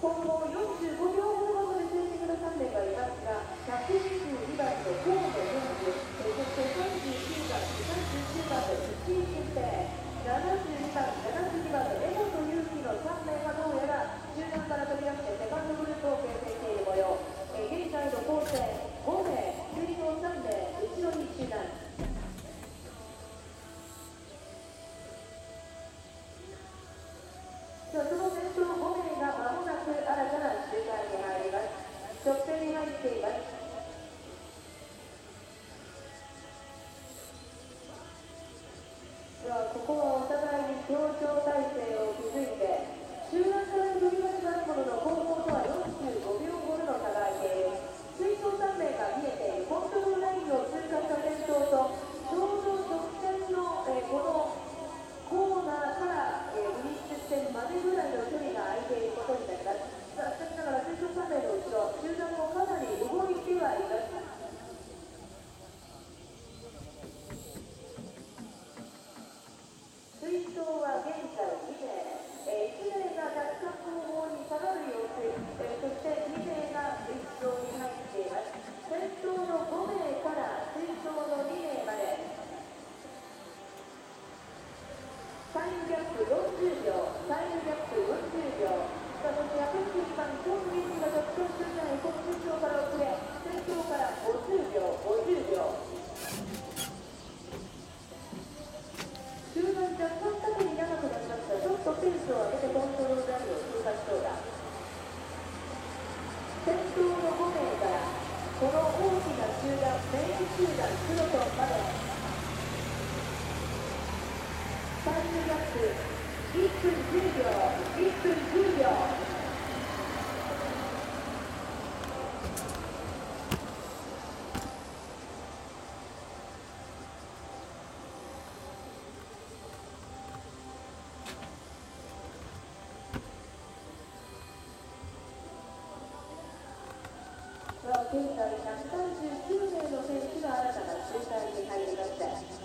通通現在139名の選手が新たな集団に入りました。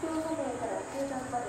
東方面から中間まで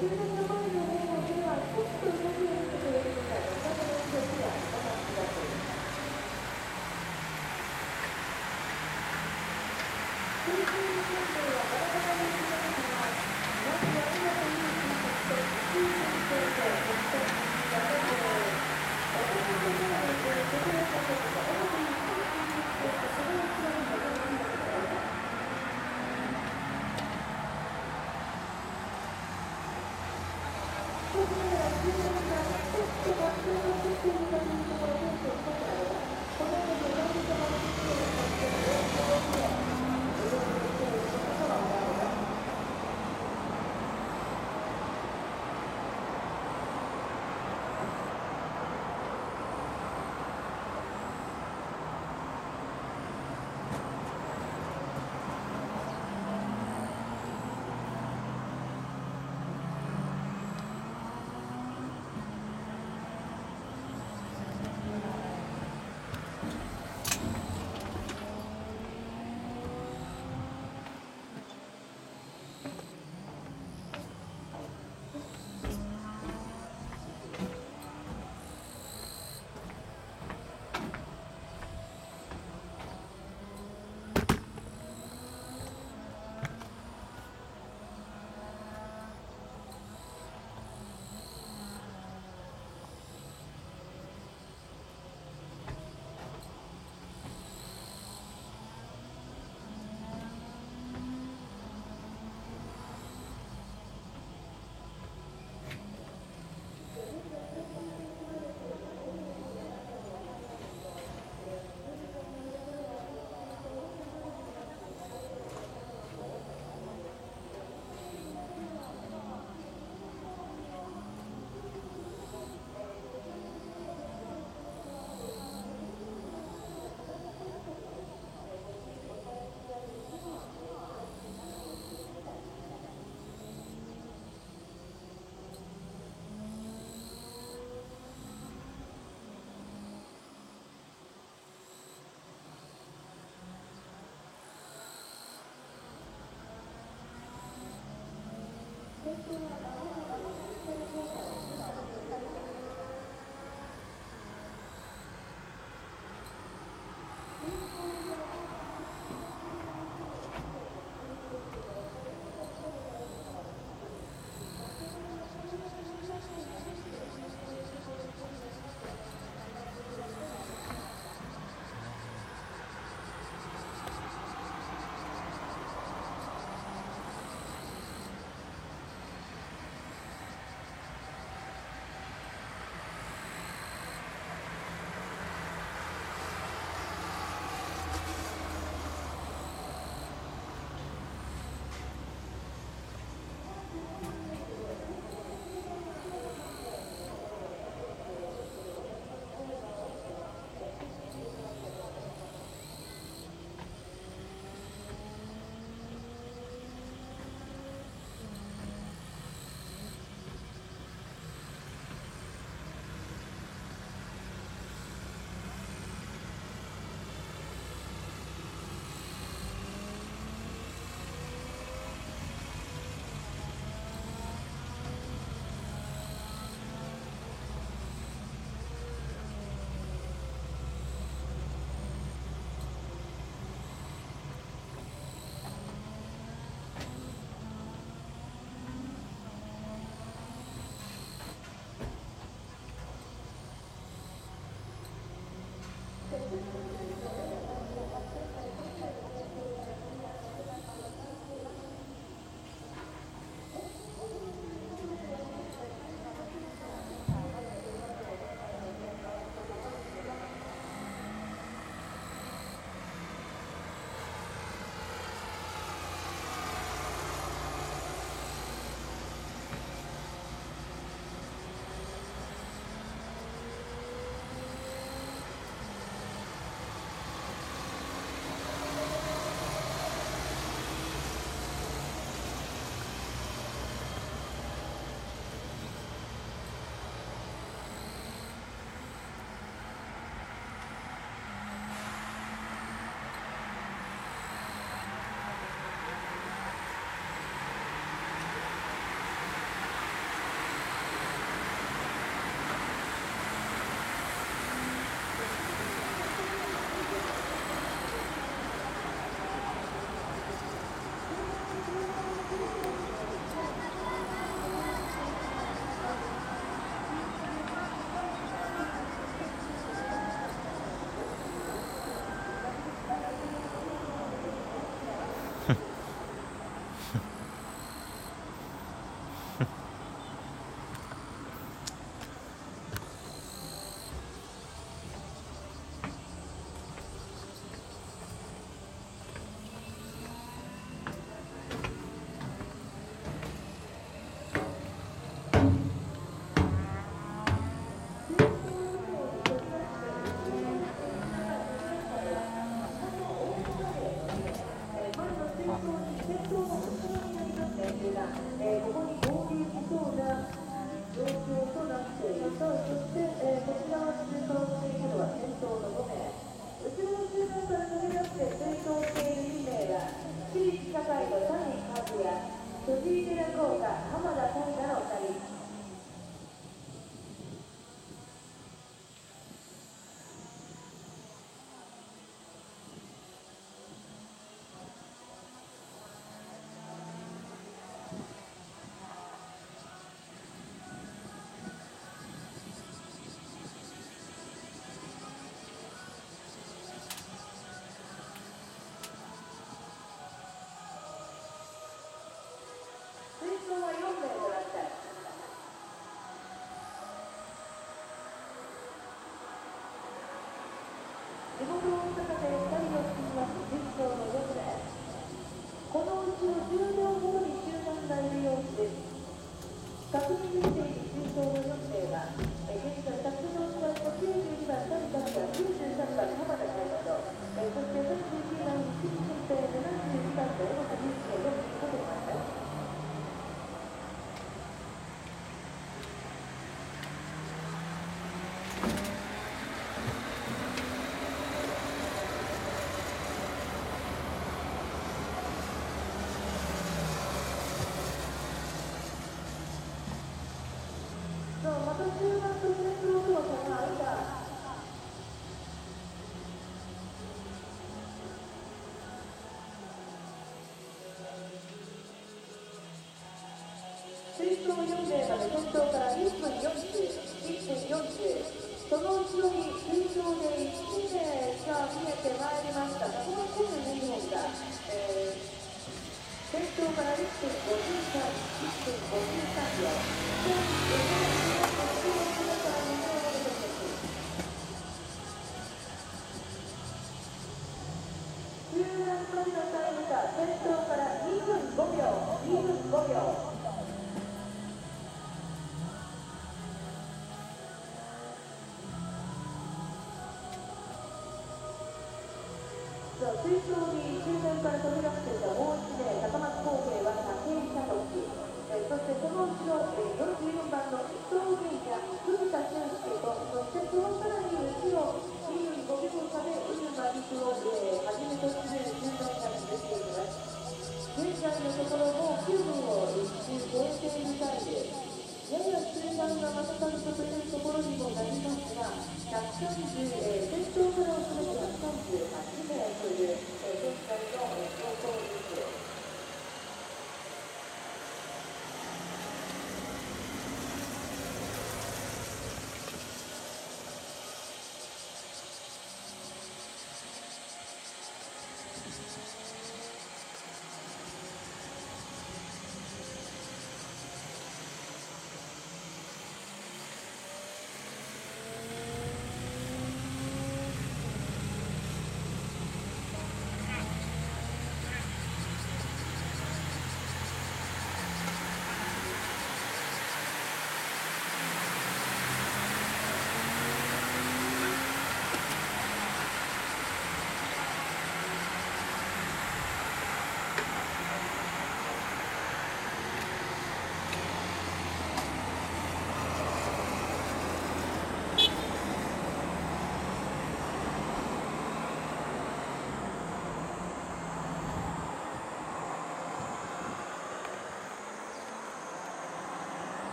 さあ、Thank you. につ水槽4名まで先頭から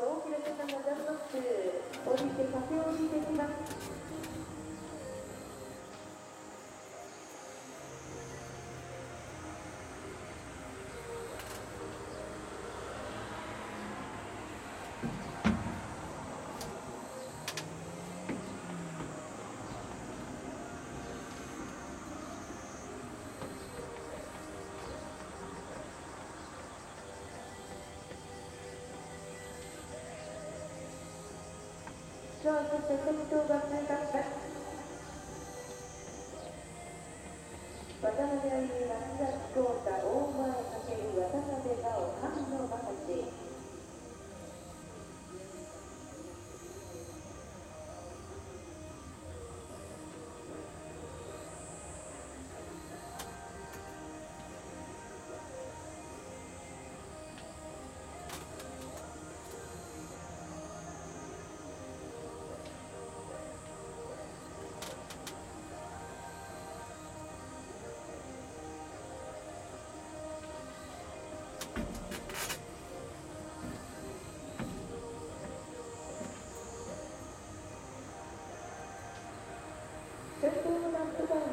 大きなの方がなさっク降りて駆け下りてきます。John, the second two buses are Thank you.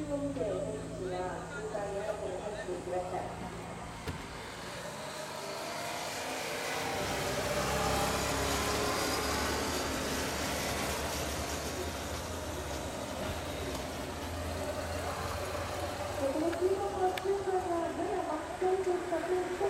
この通路は通路がやや真っ暗とした天候。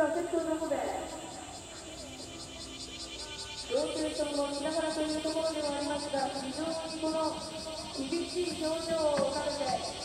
は結構なので同性とも見ながらというところではありますが非常にこの厳しい表情を浮かべて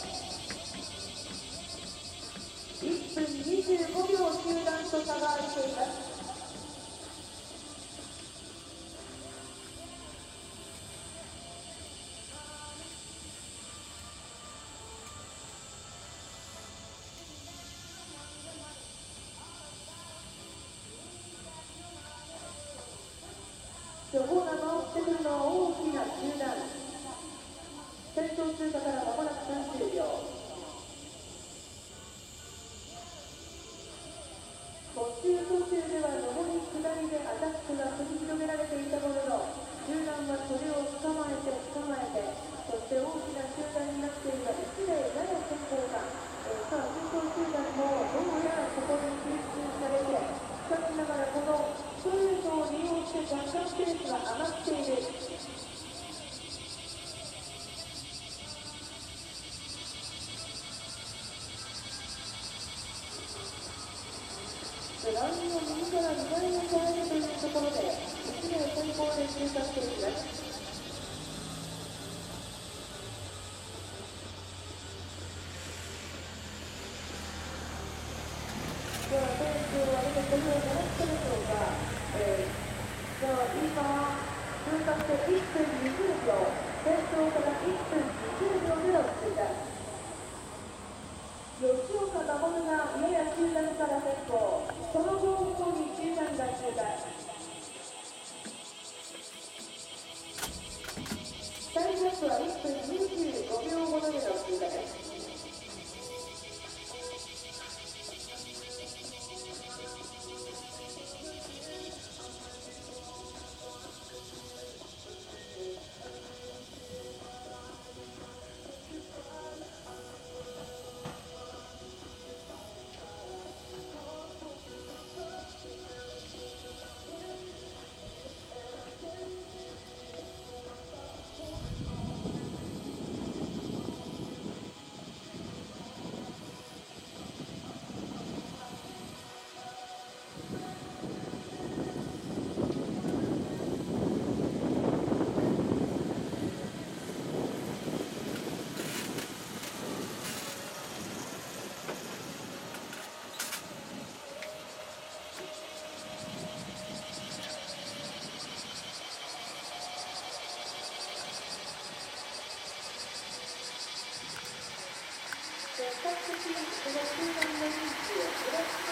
Сейчас как-то сказать, что там за везде, да?